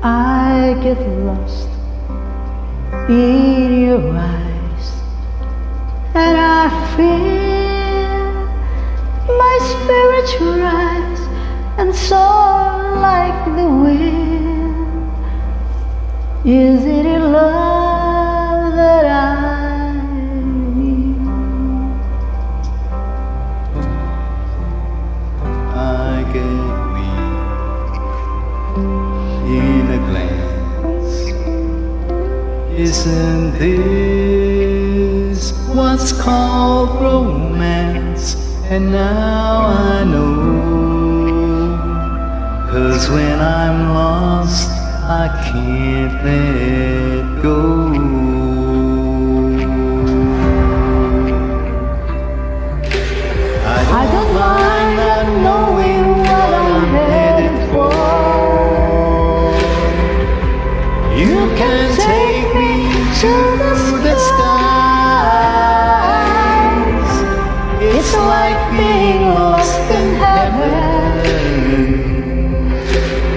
I get lost in your eyes, and I feel my spirit rise and soar like the wind. Is it Isn't this what's called romance? And now I know. Cause when I'm lost, I can't let go. I don't mind not knowing what I'm headed for. You can take me to the skies. It's like being lost in heaven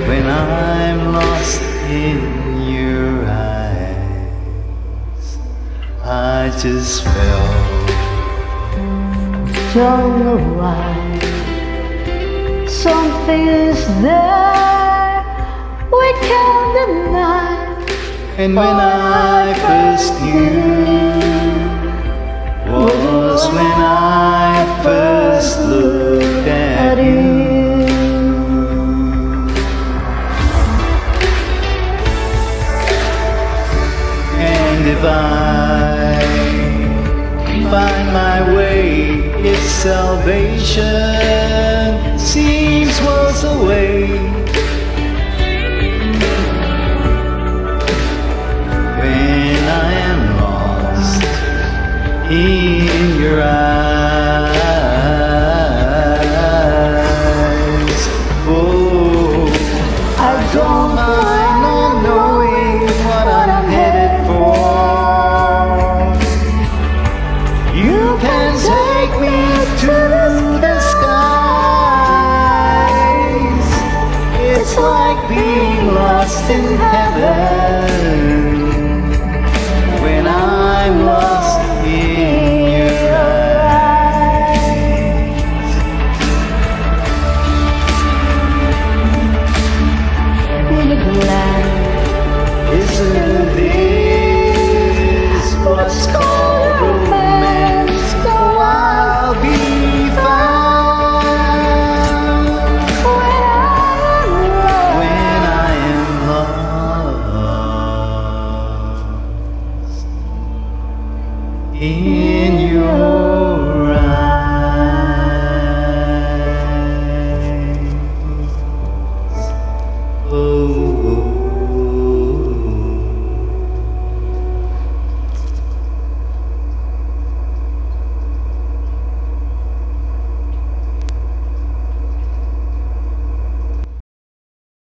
when I'm lost in your eyes. I just fell. Don't know why. Something is there we can't deny. And when I first knew was when I first looked at you. And if I find my way, if salvation seems worlds away. In your eyes, oh, I don't mind not knowing what I'm headed for. You can take me to the skies. It's like being lost in heaven. in